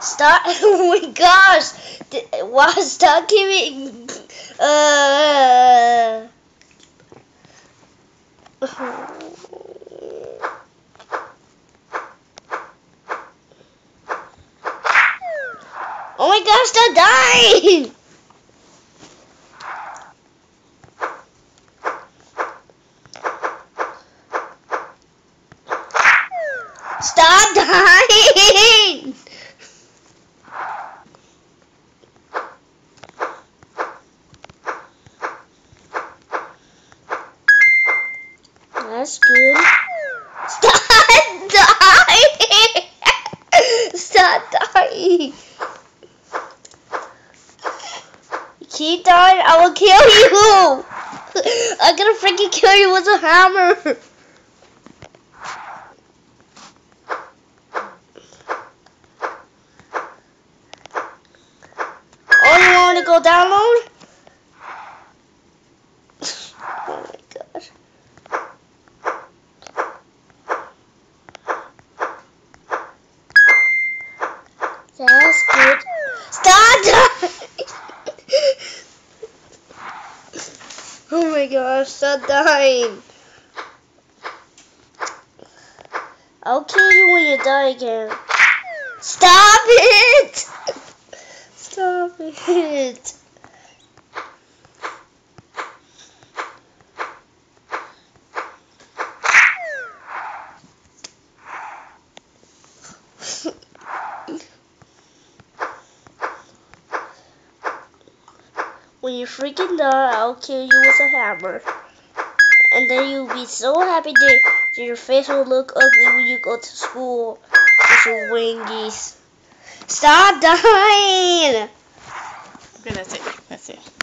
Stop! Oh my gosh! Why stop giving? Uh. Oh my gosh! Stop dying! Stop dying! That's good. Stop dying! Stop dying! Keep dying, I will kill you! I'm gonna freaking kill you with a hammer! Oh, you want to go download? oh my gosh. That's good. Stop! oh my gosh, stop dying. I'll kill you when you die again. Stop it! Stop it. When you're freaking die, I'll kill you with a hammer. And then you'll be so happy that your face will look ugly when you go to school with your wingies. Stop dying! Okay, that's it. That's it.